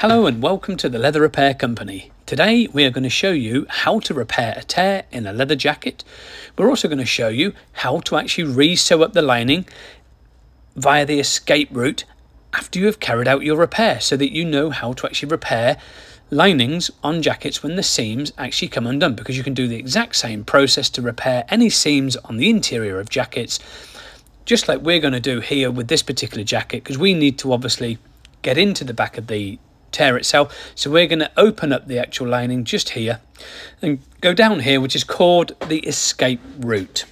Hello and welcome to the Leather Repair Company. Today we are going to show you how to repair a tear in a leather jacket. We're also going to show you how to actually re-sew up the lining via the escape route after you have carried out your repair so that you know how to actually repair linings on jackets when the seams actually come undone because you can do the exact same process to repair any seams on the interior of jackets just like we're going to do here with this particular jacket because we need to obviously get into the back of the tear itself. So we're going to open up the actual lining just here and go down here, which is called the escape route.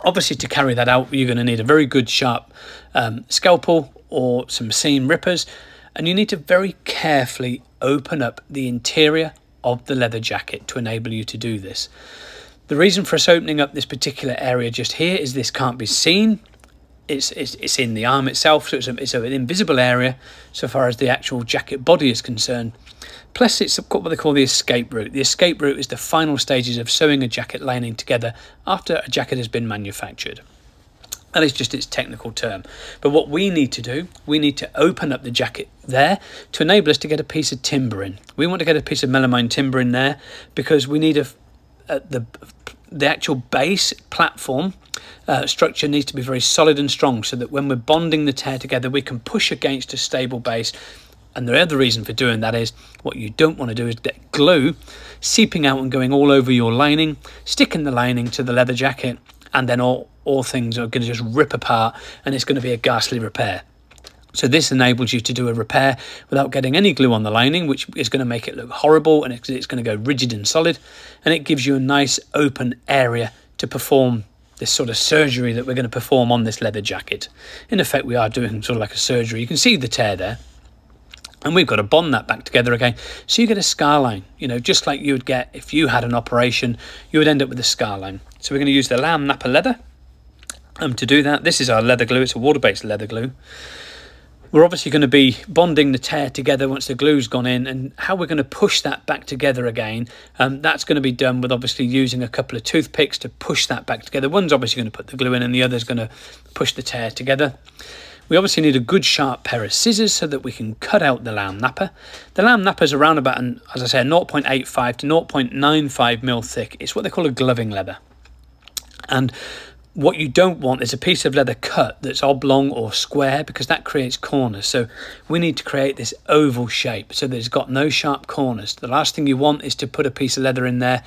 Obviously, to carry that out, you're going to need a very good sharp um, scalpel or some seam rippers, and you need to very carefully open up the interior of the leather jacket to enable you to do this. The reason for us opening up this particular area just here is this can't be seen it's, it's, it's in the arm itself, so it's, a, it's an invisible area so far as the actual jacket body is concerned. Plus, it's what they call the escape route. The escape route is the final stages of sewing a jacket lining together after a jacket has been manufactured. That is just its technical term. But what we need to do, we need to open up the jacket there to enable us to get a piece of timber in. We want to get a piece of melamine timber in there because we need a, a the the actual base platform uh, structure needs to be very solid and strong so that when we're bonding the tear together, we can push against a stable base. And the other reason for doing that is what you don't want to do is get glue seeping out and going all over your lining, sticking the lining to the leather jacket, and then all, all things are going to just rip apart and it's going to be a ghastly repair. So this enables you to do a repair without getting any glue on the lining, which is going to make it look horrible and it's, going to go rigid and solid. And it gives you a nice open area to perform this sort of surgery that we're going to perform on this leather jacket. In effect, we are doing sort of like a surgery. You can see the tear there. And we've got to bond that back together again. So you get a scar line, you know, just like you would get if you had an operation, you would end up with a scar line. So we're going to use the lamb nappa leather um, to do that. This is our leather glue. It's a water-based leather glue. We're obviously going to be bonding the tear together once the glue's gone in and how we're going to push that back together again. Um, that's going to be done with obviously using a couple of toothpicks to push that back together. One's obviously going to put the glue in and the other's going to push the tear together. We obviously need a good sharp pair of scissors so that we can cut out the lamb nappa. The lamb nappa is around about, an, as I said, 0.85 to 0.95 mil thick. It's what they call a gloving leather. And what you don't want is a piece of leather cut that's oblong or square because that creates corners. So we need to create this oval shape so that it's got no sharp corners. The last thing you want is to put a piece of leather in there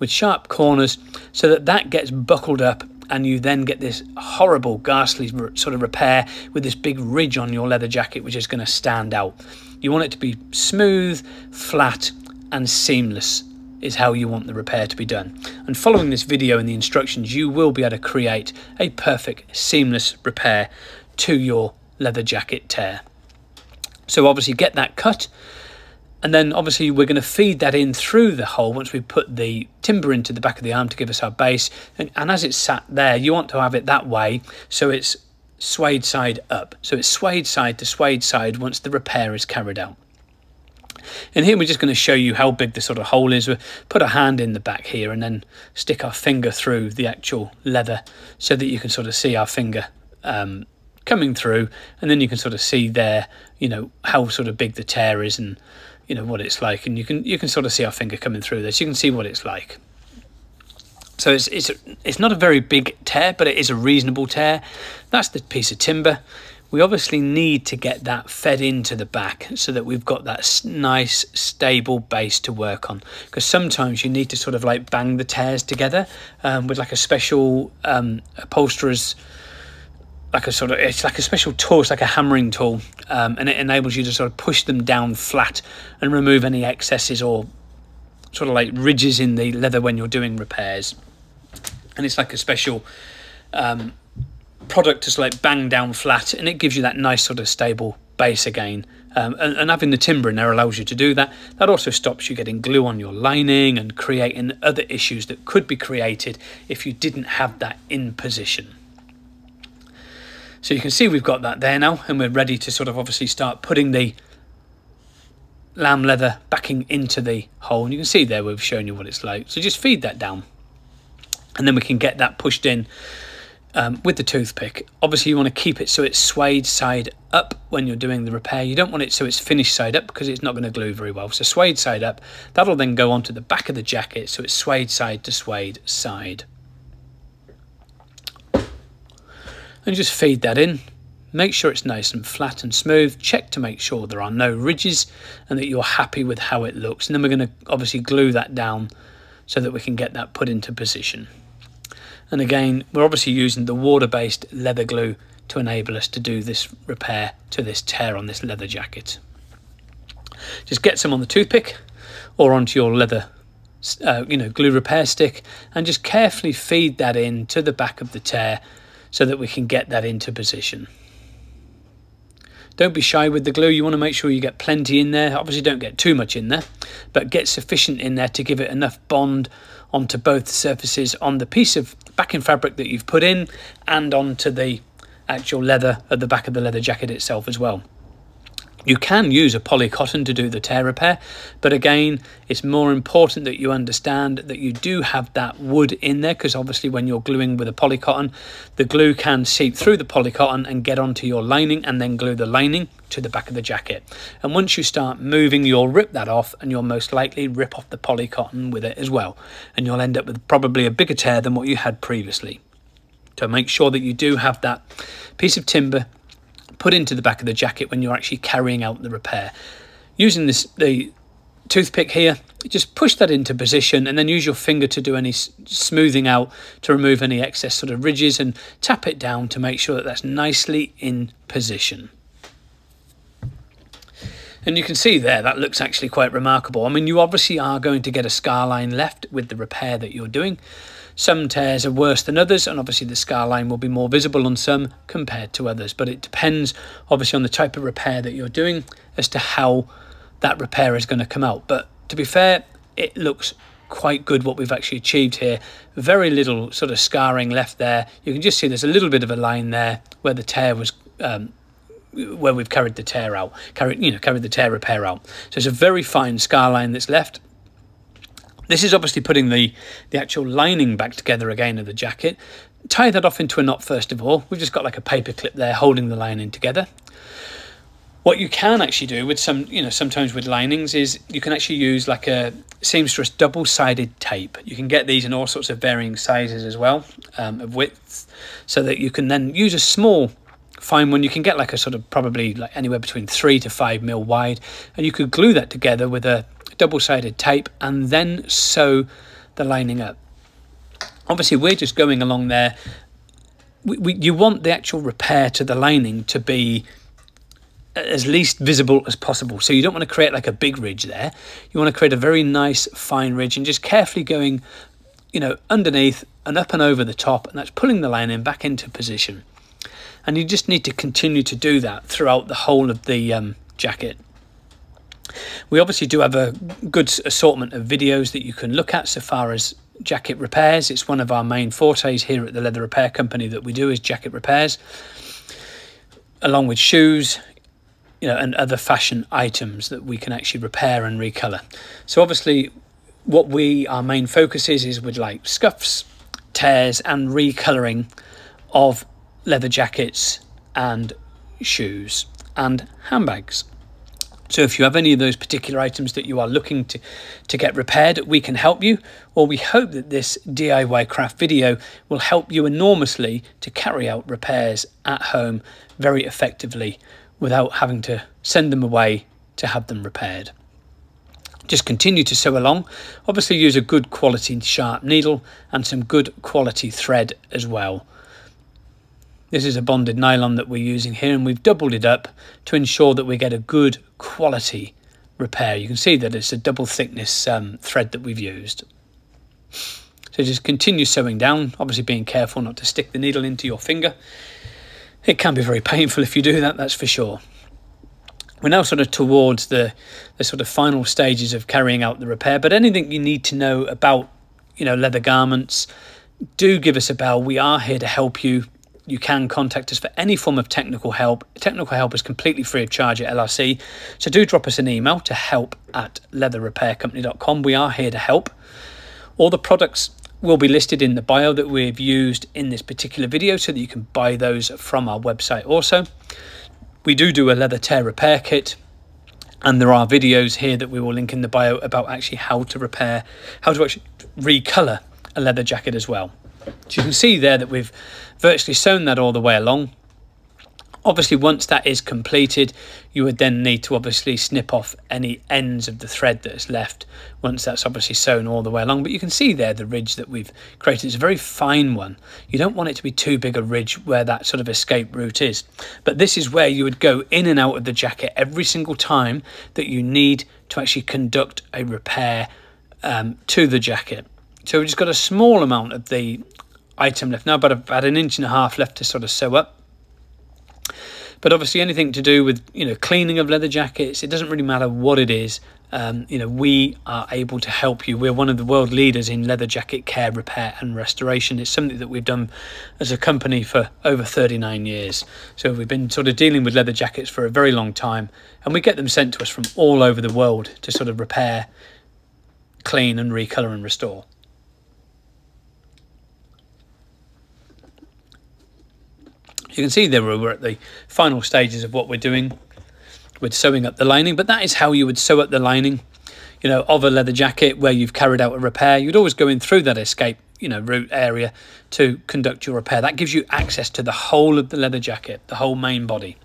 with sharp corners so that that gets buckled up and you then get this horrible ghastly sort of repair with this big ridge on your leather jacket which is going to stand out. You want it to be smooth, flat and seamless is how you want the repair to be done. And following this video and the instructions, you will be able to create a perfect seamless repair to your leather jacket tear. So obviously get that cut and then obviously we're going to feed that in through the hole once we put the timber into the back of the arm to give us our base. And, and as it's sat there, you want to have it that way so it's suede side up. So it's suede side to suede side once the repair is carried out. And here we're just going to show you how big the sort of hole is. We put a hand in the back here and then stick our finger through the actual leather so that you can sort of see our finger um, coming through and then you can sort of see there, you know, how sort of big the tear is and, you know, what it's like. And you can, you can sort of see our finger coming through this. You can see what it's like. So it's, it's, it's not a very big tear, but it is a reasonable tear. That's the piece of timber we obviously need to get that fed into the back so that we've got that nice stable base to work on. Because sometimes you need to sort of like bang the tears together um, with like a special um, upholsterer's like a sort of it's like a special tool it's like a hammering tool um, and it enables you to sort of push them down flat and remove any excesses or sort of like ridges in the leather when you're doing repairs. And it's like a special um, product is like bang down flat and it gives you that nice sort of stable base again. Um, and, and, having the timber in there allows you to do that. That also stops you getting glue on your lining and creating other issues that could be created if you didn't have that in position. So you can see we've got that there now and we're ready to sort of obviously start putting the lamb leather backing into the hole. And you can see there we've shown you what it's like. So just feed that down and then we can get that pushed in um, with the toothpick. Obviously, you want to keep it so it's suede side up when you're doing the repair. You don't want it so it's finished side up because it's not going to glue very well. So suede side up, that'll then go onto the back of the jacket so it's suede side to suede side. And just feed that in. Make sure it's nice and flat and smooth. Check to make sure there are no ridges and that you're happy with how it looks. And then we're going to obviously glue that down so that we can get that put into position. And again, we're obviously using the water-based leather glue to enable us to do this repair to this tear on this leather jacket. Just get some on the toothpick or onto your leather uh, you know, glue repair stick and just carefully feed that in to the back of the tear so that we can get that into position. Don't be shy with the glue. You want to make sure you get plenty in there. Obviously, don't get too much in there, but get sufficient in there to give it enough bond onto both surfaces on the piece of backing fabric that you've put in and onto the actual leather at the back of the leather jacket itself as well. You can use a poly cotton to do the tear repair, but again, it's more important that you understand that you do have that wood in there because obviously when you're gluing with a poly cotton, the glue can seep through the poly cotton and get onto your lining and then glue the lining to the back of the jacket. And once you start moving, you'll rip that off and you'll most likely rip off the poly cotton with it as well. And you'll end up with probably a bigger tear than what you had previously. So make sure that you do have that piece of timber put into the back of the jacket when you're actually carrying out the repair. Using this the toothpick here, just push that into position and then use your finger to do any smoothing out to remove any excess sort of ridges and tap it down to make sure that that's nicely in position. And you can see there, that looks actually quite remarkable. I mean, you obviously are going to get a scar line left with the repair that you're doing. Some tears are worse than others, and obviously the scar line will be more visible on some compared to others. But it depends, obviously, on the type of repair that you're doing as to how that repair is going to come out. But to be fair, it looks quite good what we've actually achieved here. Very little sort of scarring left there. You can just see there's a little bit of a line there where the tear was um, where we've carried the tear out, carried you know carried the tear repair out. So it's a very fine scar line that's left. This is obviously putting the, the actual lining back together again of the jacket. Tie that off into a knot first of all. We've just got like a paper clip there holding the lining together. What you can actually do with some, you know, sometimes with linings is you can actually use like a seamstress double-sided tape. You can get these in all sorts of varying sizes as well, um, of widths, so that you can then use a small fine one. You can get like a sort of probably like anywhere between three to five mil wide, and you could glue that together with a double-sided tape and then sew the lining up. Obviously, we're just going along there. We, we, you want the actual repair to the lining to be as least visible as possible. So you don't want to create like a big ridge there. You want to create a very nice fine ridge and just carefully going, you know, underneath and up and over the top. And that's pulling the lining back into position. And you just need to continue to do that throughout the whole of the um, jacket. We obviously do have a good assortment of videos that you can look at so far as jacket repairs. It's one of our main fortes here at the Leather Repair Company that we do is jacket repairs, along with shoes, you know, and other fashion items that we can actually repair and recolor. So obviously, what we our main focus is is with like scuffs, tears, and recoloring of leather jackets and shoes and handbags. So if you have any of those particular items that you are looking to, to get repaired, we can help you, or we hope that this DIY craft video will help you enormously to carry out repairs at home very effectively without having to send them away to have them repaired. Just continue to sew along. Obviously use a good quality sharp needle and some good quality thread as well. This is a bonded nylon that we're using here and we've doubled it up to ensure that we get a good quality repair. You can see that it's a double thickness um, thread that we've used. So just continue sewing down, obviously being careful not to stick the needle into your finger. It can be very painful if you do that, that's for sure. We're now sort of towards the, the sort of final stages of carrying out the repair, but anything you need to know about, you know, leather garments, do give us a bell. We are here to help you you can contact us for any form of technical help. Technical help is completely free of charge at LRC. So do drop us an email to help at leatherrepaircompany.com. We are here to help. All the products will be listed in the bio that we've used in this particular video so that you can buy those from our website also. We do do a leather tear repair kit and there are videos here that we will link in the bio about actually how to repair, how to actually recolor a leather jacket as well. So you can see there that we've virtually sewn that all the way along. Obviously, once that is completed, you would then need to obviously snip off any ends of the thread that is left once that's obviously sewn all the way along. But you can see there the ridge that we've created is a very fine one. You don't want it to be too big a ridge where that sort of escape route is. But this is where you would go in and out of the jacket every single time that you need to actually conduct a repair um, to the jacket. So we've just got a small amount of the item left now, about about an inch and a half left to sort of sew up. But obviously, anything to do with you know cleaning of leather jackets, it doesn't really matter what it is. Um, you know, we are able to help you. We're one of the world leaders in leather jacket care, repair, and restoration. It's something that we've done as a company for over 39 years. So we've been sort of dealing with leather jackets for a very long time, and we get them sent to us from all over the world to sort of repair, clean, and recolor and restore. You can see there we're at the final stages of what we're doing with sewing up the lining, but that is how you would sew up the lining, you know, of a leather jacket where you've carried out a repair. You'd always go in through that escape, you know, route area to conduct your repair. That gives you access to the whole of the leather jacket, the whole main body,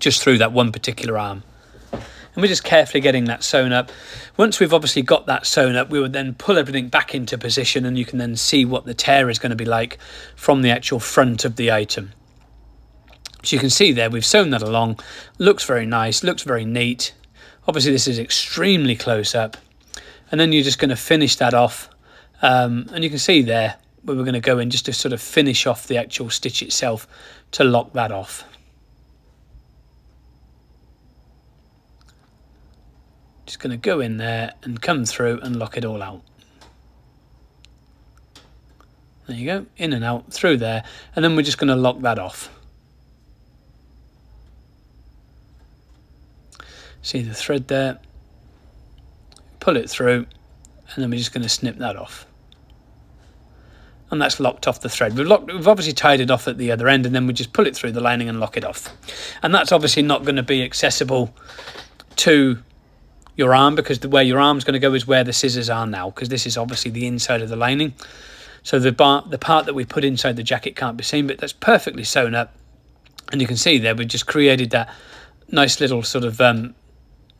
just through that one particular arm. And we're just carefully getting that sewn up. Once we've obviously got that sewn up, we would then pull everything back into position and you can then see what the tear is going to be like from the actual front of the item. So you can see there, we've sewn that along. Looks very nice, looks very neat. Obviously this is extremely close up. And then you're just going to finish that off. Um, and you can see there, we're going to go in just to sort of finish off the actual stitch itself to lock that off. Just going to go in there and come through and lock it all out. There you go, in and out, through there. And then we're just going to lock that off. See the thread there pull it through and then we're just going to snip that off and that's locked off the thread. We've, locked, we've obviously tied it off at the other end and then we just pull it through the lining and lock it off. And that's obviously not going to be accessible to your arm because the way your arm's going to go is where the scissors are now because this is obviously the inside of the lining. So the, bar, the part that we put inside the jacket can't be seen but that's perfectly sewn up. And you can see there we've just created that nice little sort of um,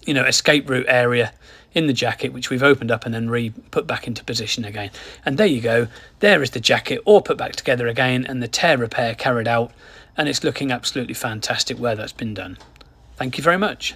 you know, escape route area in the jacket, which we've opened up and then re put back into position again. And there you go. There is the jacket all put back together again and the tear repair carried out. And it's looking absolutely fantastic where that's been done. Thank you very much.